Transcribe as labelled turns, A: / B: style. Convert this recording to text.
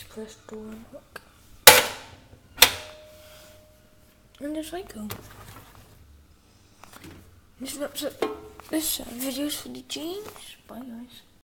A: guys, press door and hook. And Rico. This wraps up this uh, videos for the jeans. Bye guys.